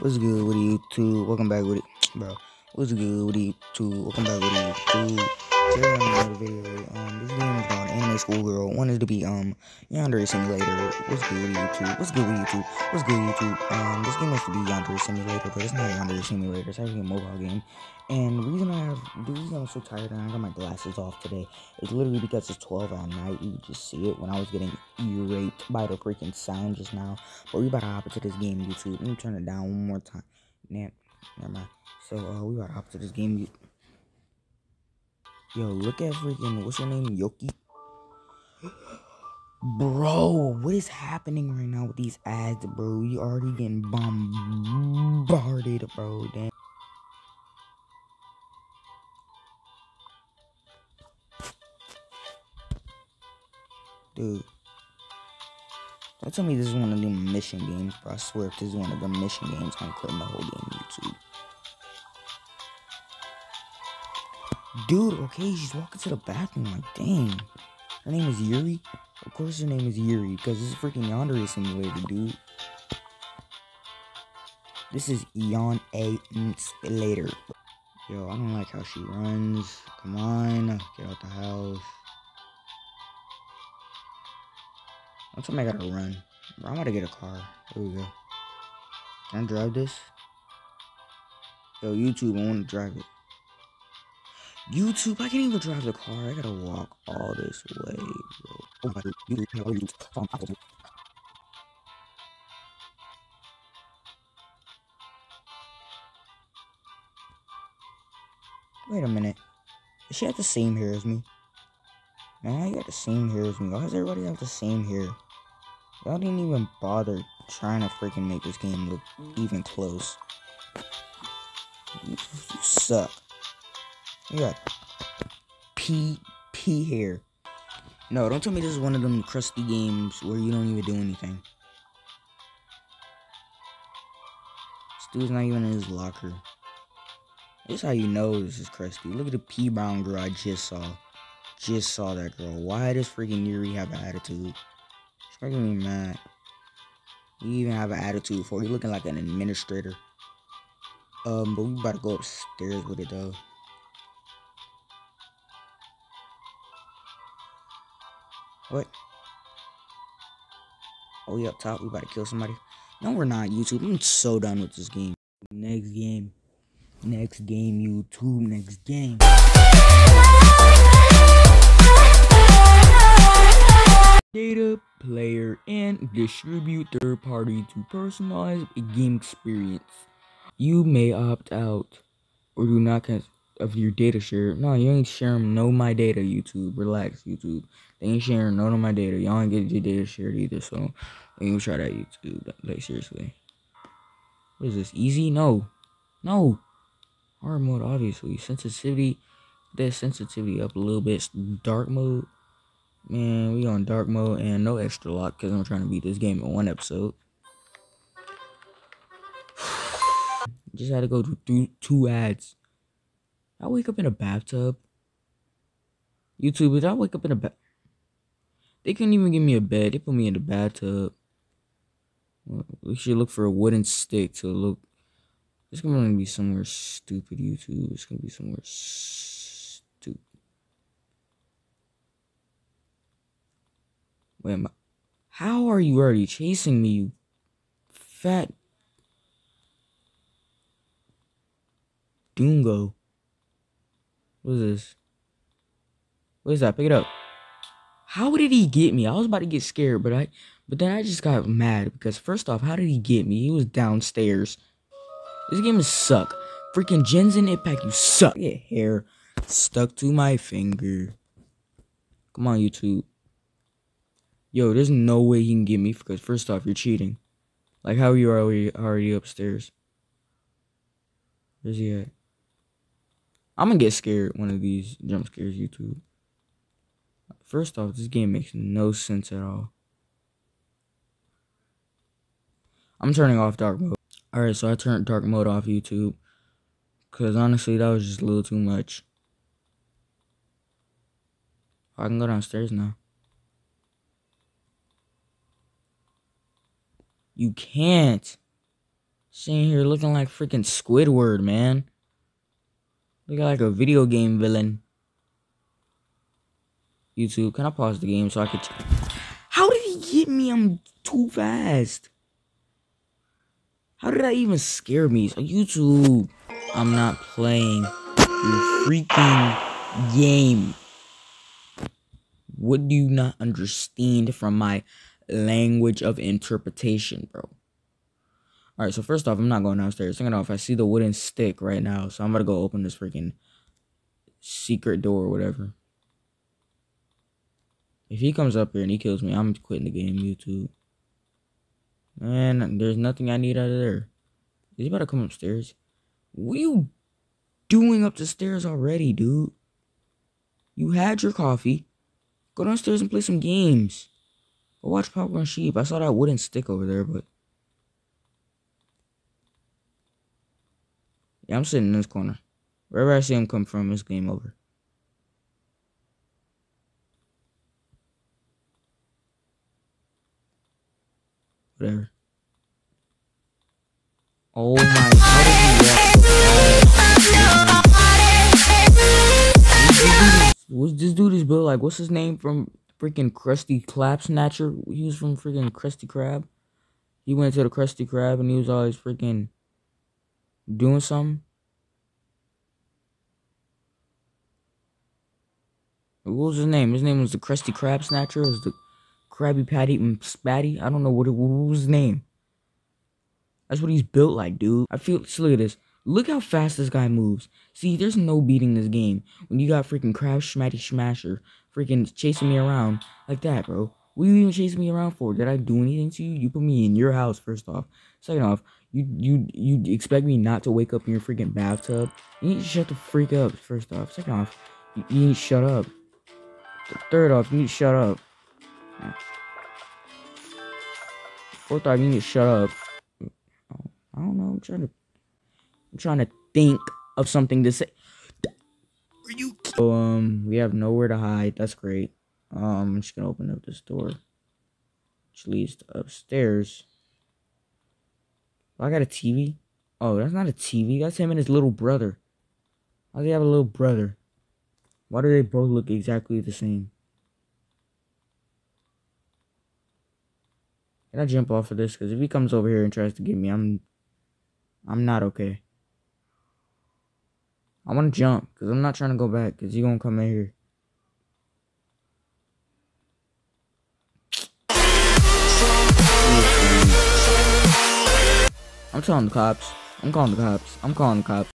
What's good with you two? Welcome back with it, bro. What's good with you two? Welcome back with you two. Today on another video. Um, this game is Schoolgirl. Wanted to be um Yandere Simulator. What's good with you two? What's good with you two? What's good with you two? Um, this game used to be Yandere Simulator, but it's not Yandere Simulator. It's actually a mobile game. And the reason I have, the reason I'm so tired and I got my glasses off today is literally because it's 12 at night. You just see it when I was getting irate by the freaking sound just now. But we about to hop into this game, YouTube. Let me turn it down one more time. Nah, never mind. So, uh, we about to hop into this game. Yo, look at freaking, what's your name? Yoki? Bro, what is happening right now with these ads, bro? You already getting bombarded, bro. Damn. Dude. Don't tell me this is one of them mission games, bro. I swear if this is one of them mission games, I'm quitting the whole game YouTube. Dude, okay, she's walking to the bathroom like, dang. Her name is Yuri? Of course her name is Yuri, because this is freaking Yandere Simulator, dude. This is Eon A Simulator. Yo, I don't like how she runs. Come on, get out the house. Don't tell me I gotta run. Bro, I'm gonna get a car. Here we go. Can I drive this? Yo, YouTube, I wanna drive it. YouTube, I can't even drive the car. I gotta walk all this way, bro. Oh my god, YouTube. Wait a minute. Does she have the same hair as me? Man, I got the same hair as me. Why does everybody have the same hair? Y'all didn't even bother trying to freaking make this game look even close. You, you suck. You got P P hair. No, don't tell me this is one of them crusty games where you don't even do anything. This dude's not even in his locker. This is how you know this is crusty. Look at the P brown girl I just saw. Just saw that girl. Why does freaking Yuri have an attitude? It's making me mad. You even have an attitude for you looking like an administrator. Um, but we about to go upstairs with it though. What? Oh, we up top. We about to kill somebody. No, we're not, YouTube. I'm so done with this game. Next game. Next game, YouTube. Next game. Data, player, and distribute third party to personalize a game experience. You may opt out or do not cast of your data share. No, you ain't sharing no my data, YouTube. Relax, YouTube. They ain't sharing none of my data. Y'all ain't get your data shared either, so don't even try that, YouTube. Like, seriously. What is this? Easy? No. No. Hard mode, obviously. Sensitivity. That sensitivity up a little bit. Dark mode. Man, we on dark mode and no extra lock because I'm trying to beat this game in one episode. Just had to go through two ads. I wake up in a bathtub. YouTube, did I wake up in a bed? They couldn't even give me a bed. They put me in the bathtub. We should look for a wooden stick to look. It's gonna be somewhere stupid, YouTube. It's gonna be somewhere stupid. Wait, am I... how are you already chasing me, you fat Dungo? What is this? What is that? Pick it up. How did he get me? I was about to get scared, but I but then I just got mad because first off, how did he get me? He was downstairs. This game is suck. Freaking Genshin Impact, you suck. Get hair stuck to my finger. Come on, YouTube. Yo, there's no way he can get me because first off, you're cheating. Like how are you already already upstairs? Where's he at? I'm gonna get scared one of these jump scares, YouTube. First off, this game makes no sense at all. I'm turning off dark mode. Alright, so I turned dark mode off YouTube. Because honestly, that was just a little too much. I can go downstairs now. You can't. Sitting here looking like freaking Squidward, man. Look like a video game villain. YouTube, can I pause the game so I could... How did he get me? I'm too fast. How did that even scare me? So YouTube, I'm not playing your freaking game. What do you not understand from my language of interpretation, bro? Alright, so first off, I'm not going downstairs. Second off, I see the wooden stick right now, so I'm gonna go open this freaking secret door or whatever. If he comes up here and he kills me, I'm quitting the game, YouTube. Man, there's nothing I need out of there. Is he about to come upstairs? What are you doing up the stairs already, dude? You had your coffee. Go downstairs and play some games. Go watch Popcorn Sheep. I saw that wooden stick over there, but... Yeah, I'm sitting in this corner. Wherever I see him come from, it's game over. Whatever. Oh my, he What's this dude is built like? What's his name from freaking Krusty Clap Snatcher? He was from freaking Krusty Krab. He went to the Krusty Krab and he was always freaking doing something. What was his name? His name was the Krusty Krab Snatcher. It was the Krabby Patty and Spatty. I don't know what, it, what was his name. That's what he's built like, dude. I feel, so look at this. Look how fast this guy moves. See, there's no beating this game. When you got freaking Crab Schmatty Smasher freaking chasing me around like that, bro. What are you even chasing me around for? Did I do anything to you? You put me in your house, first off. Second off, you you you expect me not to wake up in your freaking bathtub? You need to shut the freak up, first off. Second off, you, you need to shut up. Third off, you need to shut up. Fourth off, you need to shut up. I don't know. I'm trying to. I'm trying to think of something to say. Are you? Um, we have nowhere to hide. That's great. Um, I'm just gonna open up this door, which leads to upstairs. Oh, I got a TV. Oh, that's not a TV. That's him and his little brother. Why do they have a little brother? Why do they both look exactly the same? Can I jump off of this? Because if he comes over here and tries to get me, I'm I'm not okay. I want to jump because I'm not trying to go back because he's going to come in here. I'm telling the cops. I'm calling the cops. I'm calling the cops.